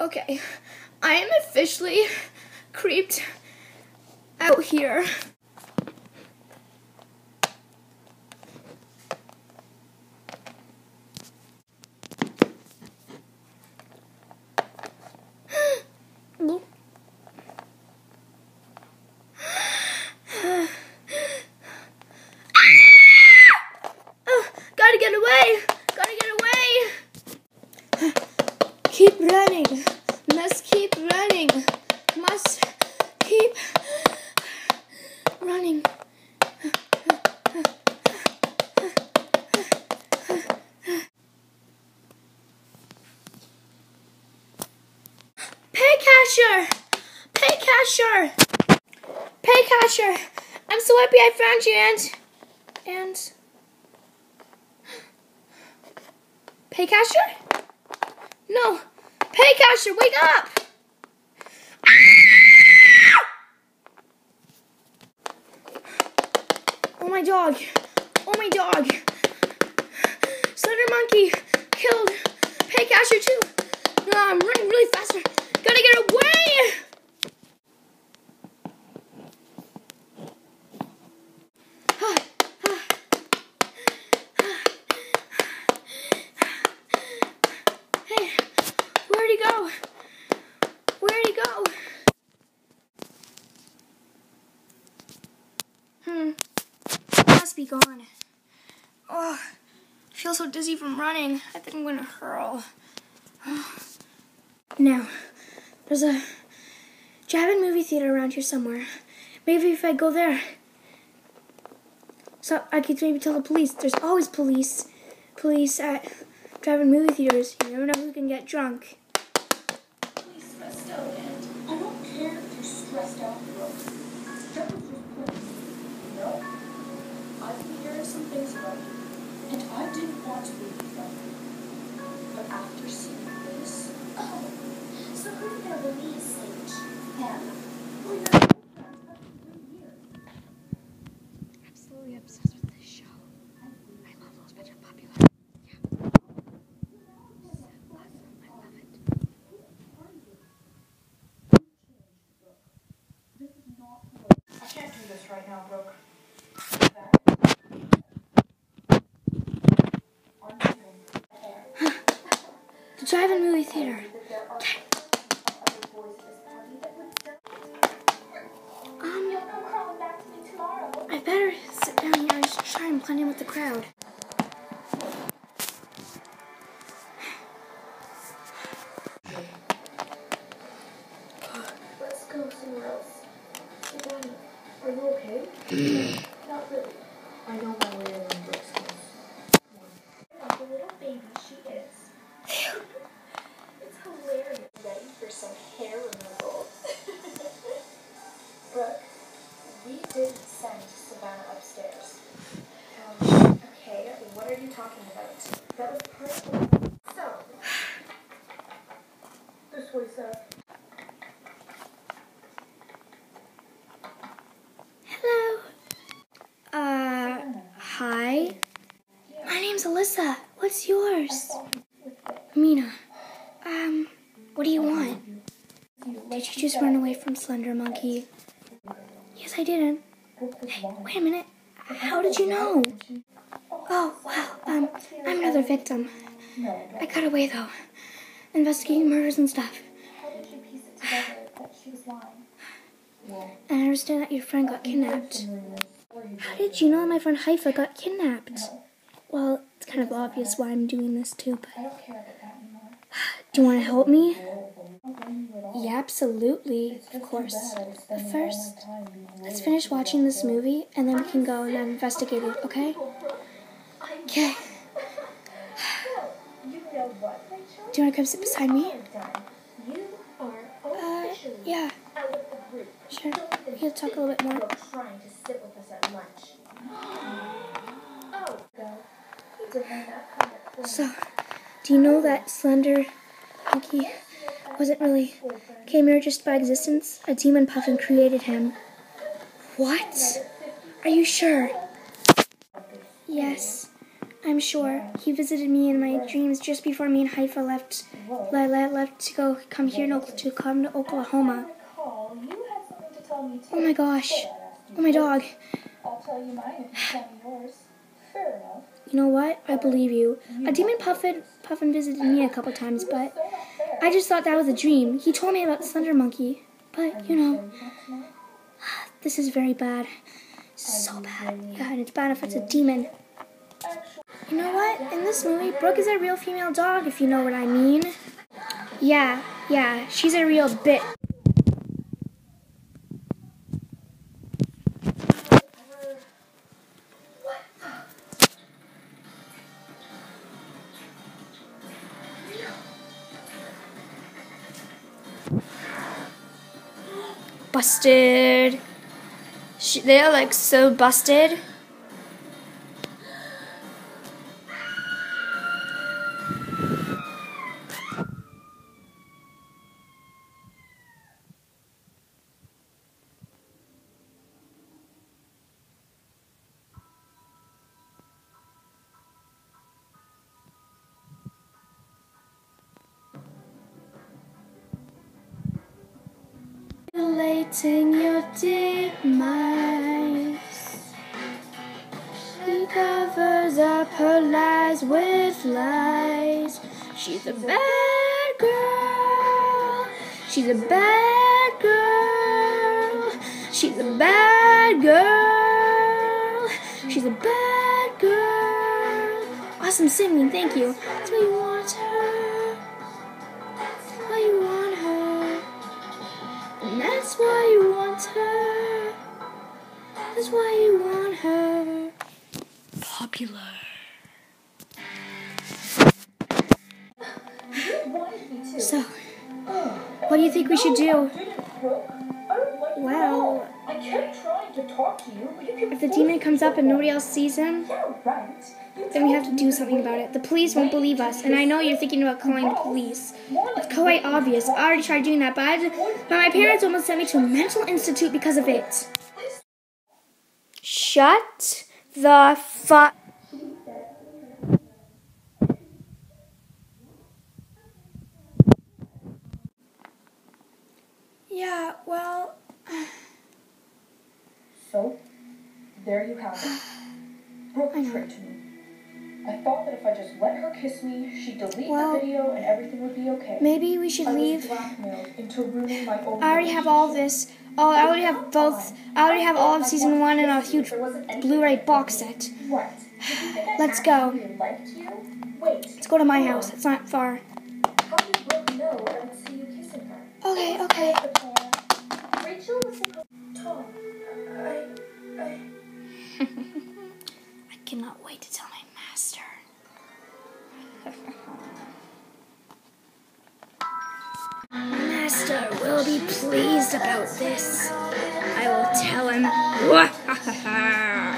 Okay, I am officially creeped out here. Oh, gotta get away! Gotta get away! Keep running. Must keep running. Must keep running. Pay cashier! Pay cashier! Pay cashier! I'm so happy I found you and and Pay cashier? No. Pay cashier, wake up! Oh my dog. Oh my dog. Slender monkey killed Pay cashier too. No, I'm running really faster. Gotta get away! Hey, where'd he go? Where'd he go? Hmm. Must be gone. Oh, I feel so dizzy from running. I think I'm gonna hurl. Now, there's a drive-in movie theater around here somewhere. Maybe if I go there, so I could maybe tell the police. There's always police, police at drive-in movie theaters. You never know who can get drunk. Some things about you, and I didn't want to leave you from. But after seeing this, Oh, so who gonna believe Sage? Him? well, you're both friends for three years. Absolutely obsessed with this show. I love those bitch are popular. Yeah. So awesome. I love it. This is not good. I can't do this right now, Brooke. I'm leaving. The drive-in movie theater. Die. Um. I better sit down here and try and blend in with the crowd. Alyssa. What's yours? Mina. Um, what do you want? Did you just run away from Slender Monkey? Yes, I didn't. Hey, wait a minute. How did you know? Oh, wow. Um, I'm another victim. I got away though. Investigating murders and stuff. And I understand that your friend got kidnapped. How did you know that my friend Haifa got kidnapped? Well, kind of obvious why I'm doing this too, but I don't care about that anymore. do you want to help me? When you at all. Yeah, absolutely, of course. But first, let's finish watching this movie and then we can go and investigate it, okay? Okay. You know what, Rachel? Do you want to come sit beside me? You are Uh, yeah, out of the sure. We can talk a little bit more. You're trying to sit with us at lunch. Oh, go. You demand that kind of thing. So, do you know that Slender Monkey wasn't really came here just by existence? A demon puffin created him. What? Are you sure? Yes, I'm sure. He visited me in my dreams just before me and Haifa left le- le- left to go come here to, to come to Oklahoma. Oh my gosh. Oh my dog. Fair enough. You know what? I believe you. A demon puffin puffin visited me a couple times, but So not fair. I just thought that was a dream. He told me about the Thunder Monkey, but you know, Sure you want to know? this is very bad. So bad. Yeah, and it's bad if it's a demon. You know what? In this movie, Brooke is a real female dog, if you know what I mean. Yeah, yeah, she's a real bit. Busted. She, they are like so busted. Relating your demise. She covers up her lies with lies. She's a bad girl. She's a bad girl. She's a bad girl. She's a bad girl. Awesome singing, thank you. That's why you want her. That's why you want her. Popular. you wanted me to. So, Oh, what do you think we should do? Oh, I didn't, Brooke. I don't like you at Well- I kept trying to talk to you, but you If the demon comes up and nobody else sees him. Then we have to do something about it. The police won't believe us, and I know you're thinking about calling the police. It's quite obvious. I already tried doing that, but, I, but my parents almost sent me to a mental institute because of it. Shut the fuck. Yeah, well, So, there you have it. Brooke tricked me. I thought that if I just let her kiss me, she'd delete Well, the video and everything would be okay. maybe we should I leave. into ruining my own I already have all this. Oh, I already have both. I already have all of season one and a huge Blu-ray box set. What? Did you think I Let's go. actually liked you? Wait, Let's go to my house. It's not far. how did Brooke know I would see you kissing her? Okay, okay. The plan. Rachel was supposed Tom, I, I... I cannot wait to tell my master. master will be pleased about this. I will tell him.